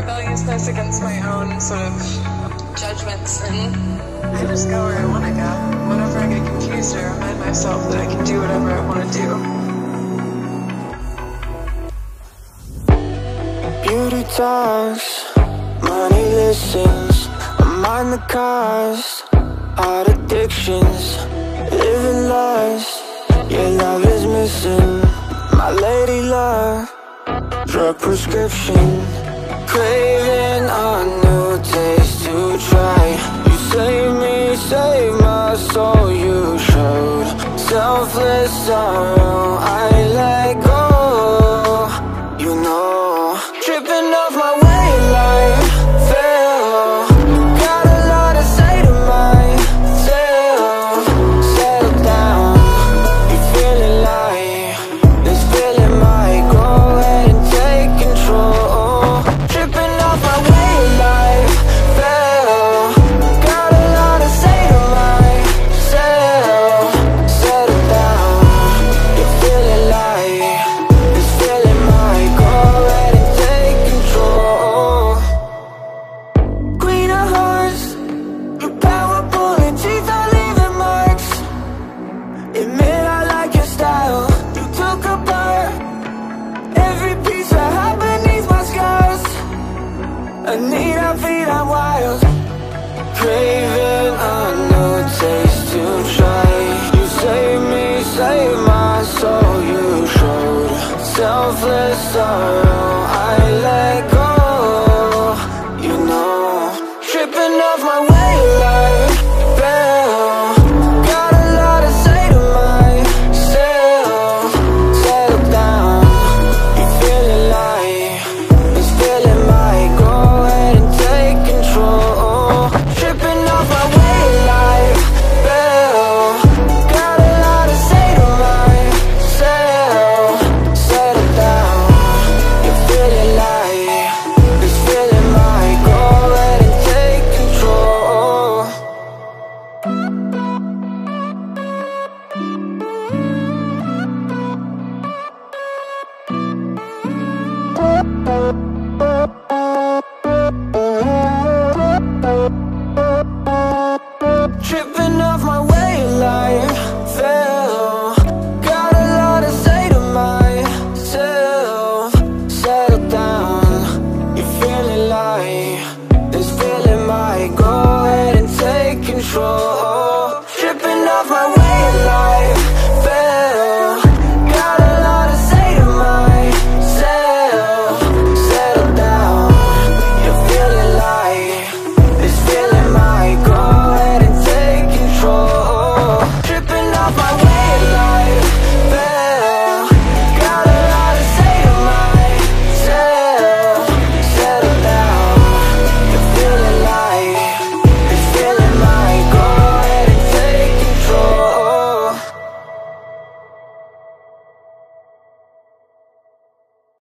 rebelliousness against my own sort of judgments, and I just go where I want to go. Whenever I get confused, I remind myself that I can do whatever I want to do. Beauty talks, money listens. I mind the cost, heart addictions, living lost. Your love is missing, my lady love, drug prescription, selfless sorrow. I let go. You know, tripping off my I need a feet, I'm wild. Craving a new taste to try. You save me, save my soul. You showed selfless sorrow. control.